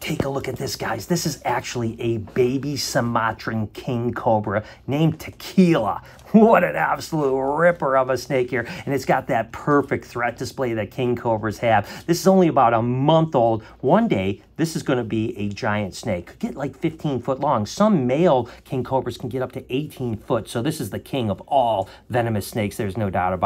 Take a look at this, guys. This is actually a baby Sumatran king cobra named Tequila. What an absolute ripper of a snake here. And it's got that perfect threat display that king cobras have. This is only about a month old. One day, this is going to be a giant snake. Could get like 15 foot long. Some male king cobras can get up to 18 foot. So this is the king of all venomous snakes. There's no doubt about it.